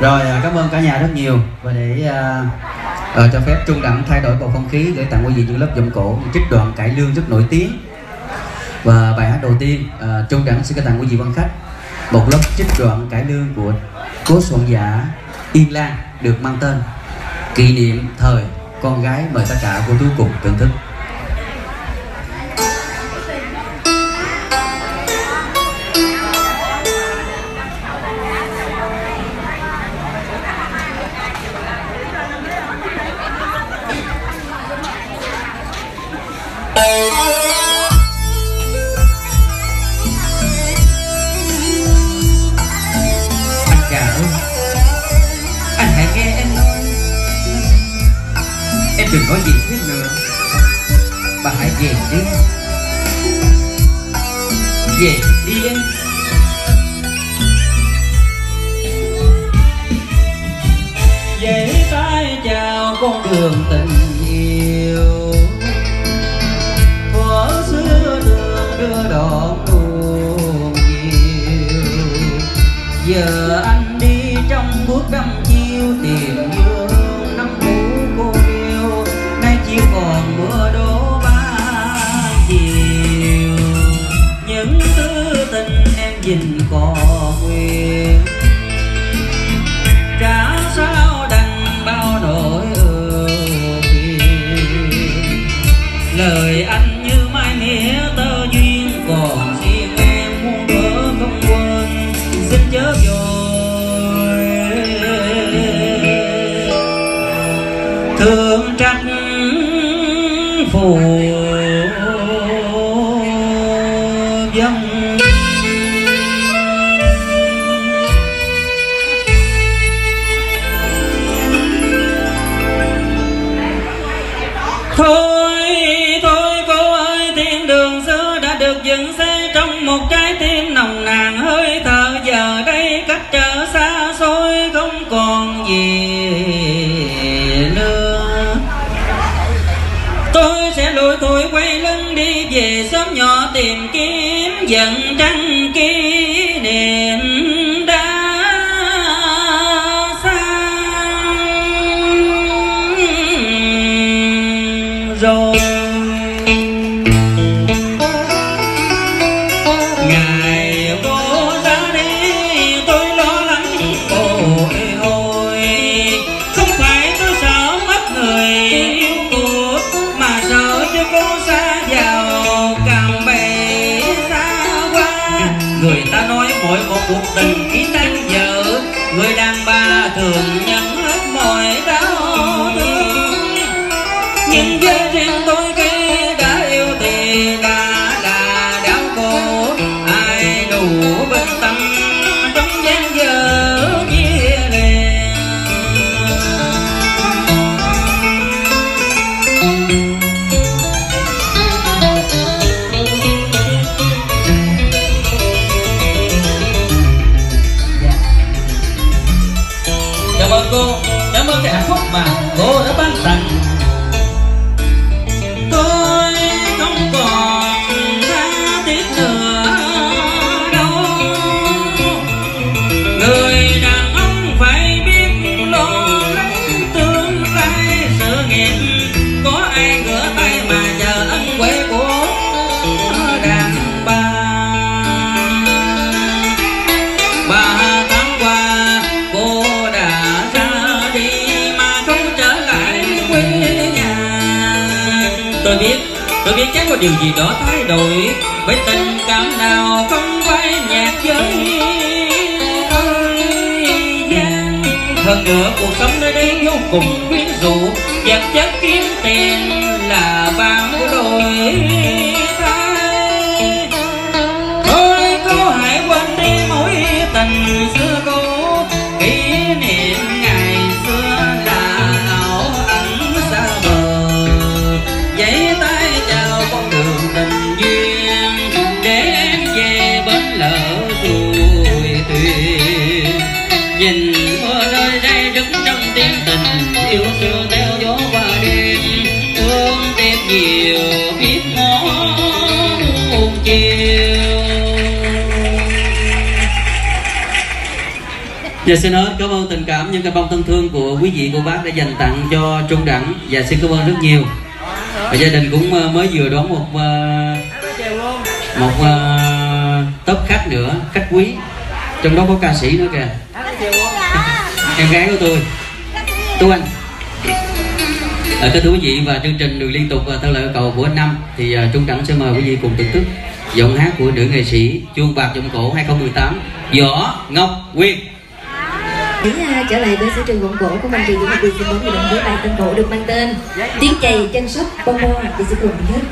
rồi à, cảm ơn cả nhà rất nhiều. Và để uh, uh, cho phép trung đẳng thay đổi bầu không khí để tặng quý vị những lớp giọng cổ trích đoạn cải lương rất nổi tiếng. Và bài hát đầu tiên uh, trung đẳng sẽ tặng quý vị văn khách. Một lớp trích đoạn cải lương của cố soạn giả yên lan được mang tên kỷ niệm thời con gái mời tất cả cô chú cùng thưởng thức. Đừng nói gì thêm nữa. Bà hãy về đi. Về đi em. Về tay chào con đường tình. Tôi sẽ lủi thủi quay lưng đi, về sớm nhỏ tìm kiếm, dần trăng kia mỗi một biết, tôi biết chắc có điều gì đó thay đổi. Với tình cảm nào không phải nhạc giới thời hơn nữa, cuộc sống nơi đây vô cùng quyến rũ. Vật chất kiếm tiền là bao đổi nhìn mưa rơi rơi đứng trong tiếng tình yêu xưa theo gió qua đêm. Thương tiếc nhiều biết ngó một chiều. Dạ xin hết. Cảm ơn tình cảm những cái bông thân thương của quý vị cô bác đã dành tặng cho Trung Đẳng. Và xin cảm ơn rất nhiều. Và gia đình cũng ờ, mới vừa đón một ờ, một ờ, uh, tớp khách nữa khách quý. Trong đó có ca sĩ nữa kìa em gái của tôi. Tuân à, ờ, kính thưa quý vị và chương trình được liên tục và theo lời cầu của anh năm thì ờ, uh, trung đẳng sẽ mời quý vị cùng thưởng thức giọng hát của nữ nghệ sĩ chuông bạc giọng cổ 2018 võ ngọc quyên. Chuyển uh, trở lại với sở trường vọng cổ của mình thì những điều xin mời đồng với bài tân cổ được mang tên Tiếng chày chân sóc bông bò thì sẽ cùng thưởng thức.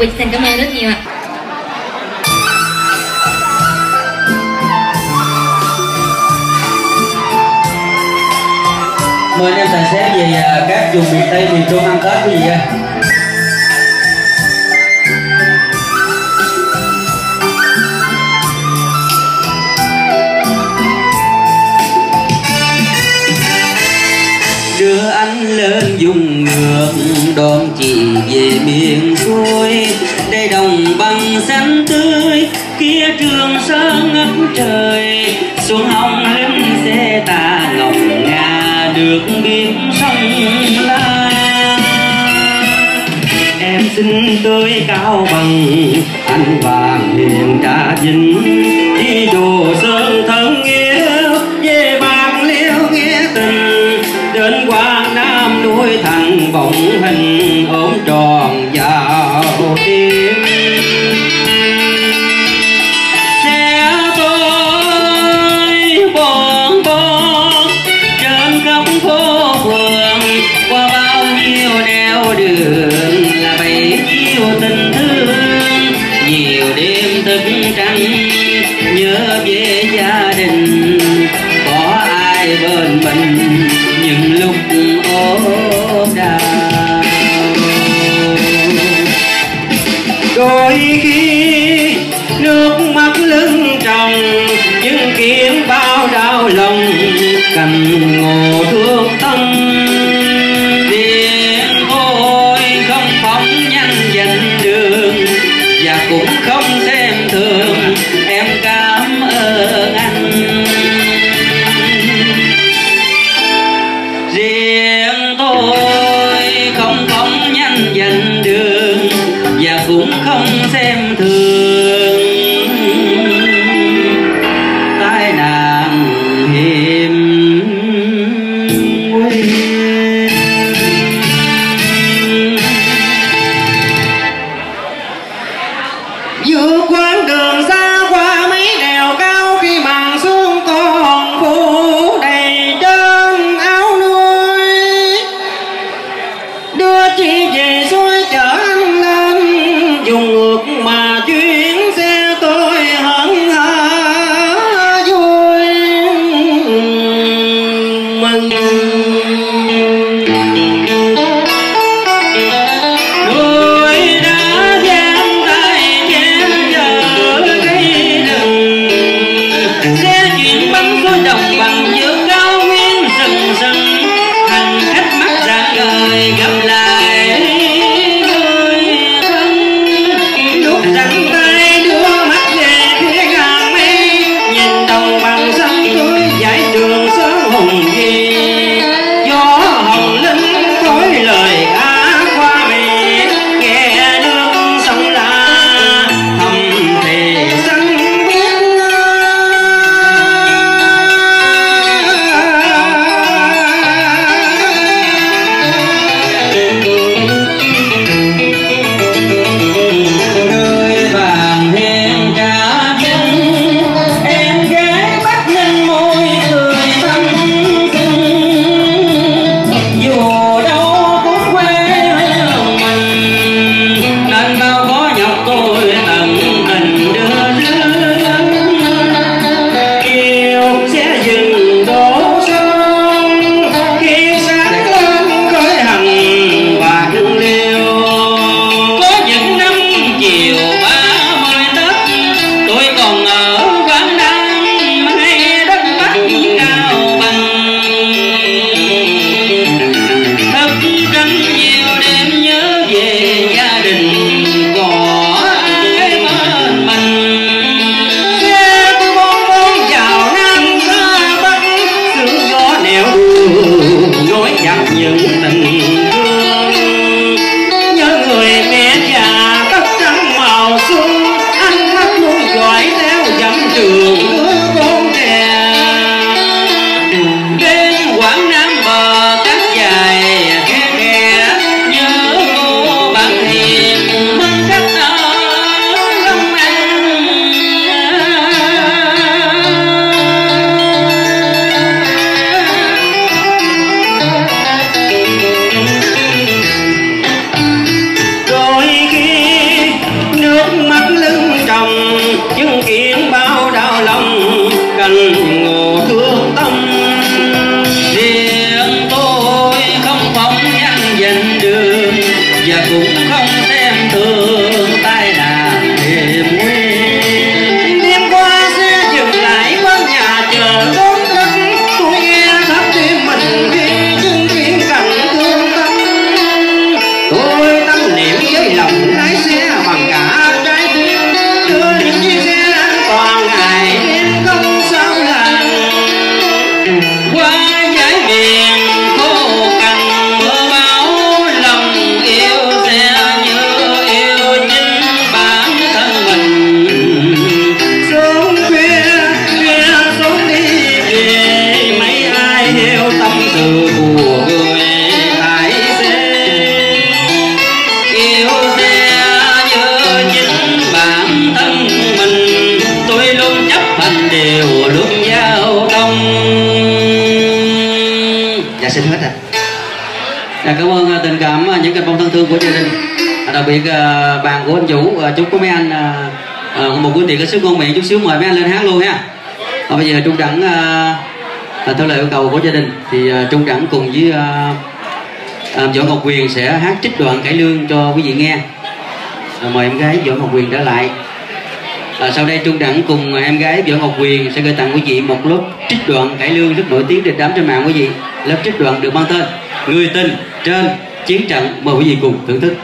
Quỳnh xin cảm ơn rất nhiều ạ. Mời anh em tài xế về à, các vùng miền tây, miền trung ăn tết quý vị đưa anh lên dùng ngược đón chị về miền xuôi. Đây đồng bằng xanh tươi, kia trường sơn ngất trời. Xuống hồng lên xe ta ngọc ngà được biết sông la. Em xin tới cao bằng, anh vàng hiền trà vinh. Đi đồ sơn thân yêu vọng hình ốm tròn xuân ăn hát luôn giỏi leo dặm trường love. Xin hết ạ. À. cảm ơn à, tình cảm à, những cành bông thân thương của gia đình à, đặc biệt bạn bàn của anh vũ chúc có mấy anh một quý vị có sức ngon miệng. Chút xíu mời mấy anh lên hát luôn ha và bây giờ trung đẳng theo lời yêu cầu của gia đình, thì trung đẳng cùng với võ ngọc quyền sẽ hát trích đoạn cải lương cho quý vị nghe. Mời em gái võ ngọc quyền trở lại à, sau đây trung đẳng cùng em gái võ ngọc quyền sẽ gửi tặng quý vị một lớp trích đoạn cải lương rất nổi tiếng trên đám trên mạng quý vị. Lớp trích đoạn được mang tên người tình trên chiến trận mời quý vị cùng thưởng thức.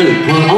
good. Well,